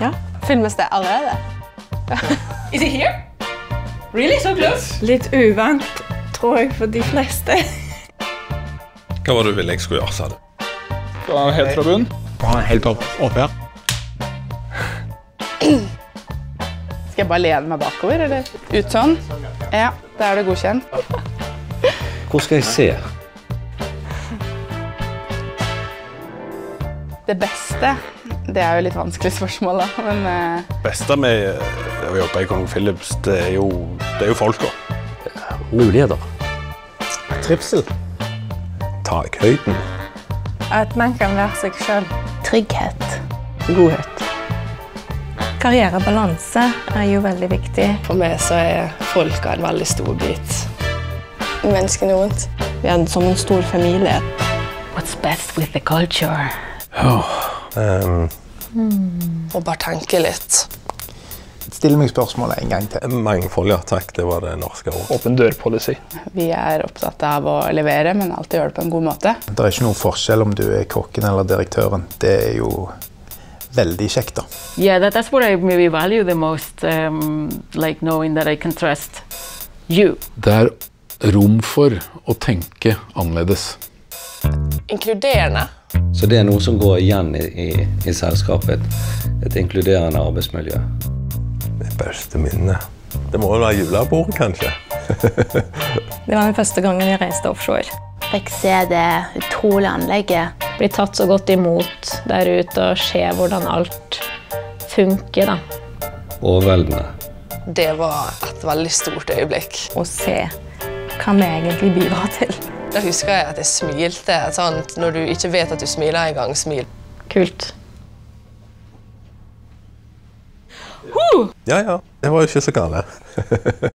Ja. Filmes det allerede? Is it here? Really? So close? Litt uvant, tror jeg, for de fleste. Hva var det du ville jeg skulle gjøre, sa du? Helt fra bunnen. Helt opp, opp her. Skal jeg bare lene meg bakover, eller? Ut sånn? Ja, da er det godkjent. Hvor skal jeg se? Det beste, det er jo litt vanskelig spørsmål, da, men Det beste med eh, å jobbe i Kong Philips, det er jo, det er jo folka. Muligheter. Trivsel. Takhøyden. At man kan være seg sjøl. Trygghet. godhet. Karrierebalanse er jo veldig viktig. For meg så er folka en veldig stor bit. Menneskene rundt. Vi er som en stor familie. What's best with the culture? Um, Og bare tenke litt. Still meg spørsmålet en gang til. mangfold, ja takk. Det var det norske ordet. Åpen dør-policy. Vi er opptatt av å levere, men alltid gjøre det på en god måte. Det er ikke noen forskjell om du er kokken eller direktøren. Det er jo veldig kjekt, da. Yeah, that, that's what I maybe value the most, um, like knowing that I can trust you. Det er rom for å tenke annerledes. Inkluderende. Så det er noe som går igjen i, i, i selskapet. Et inkluderende arbeidsmiljø. Det beste minnet. Det må vel være julebordet, kanskje. Det var den første gangen jeg reiste offshore. Fikk se det utrolige anlegget. Bli tatt så godt imot der ute og se hvordan alt funker. da. Overveldende. Det var et veldig stort øyeblikk. Å se hva vi egentlig bidrar til. Da husker jeg at jeg smilte. Sant? Når du ikke vet at du smiler engang, smil. Kult. Ja ja, det var jo ikke så gale.